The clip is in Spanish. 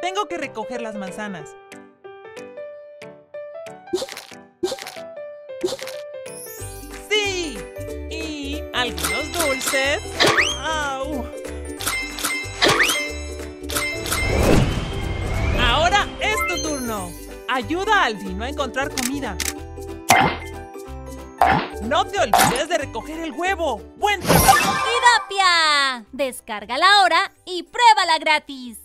Tengo que recoger las manzanas. ¡Sí! Y algunos dulces. ¡Au! Ahora es tu turno. Ayuda al Dino a encontrar comida. No te olvides de recoger el huevo. ¡Buen trabajo! ¡Idapia! Descárgala ahora y pruébala gratis.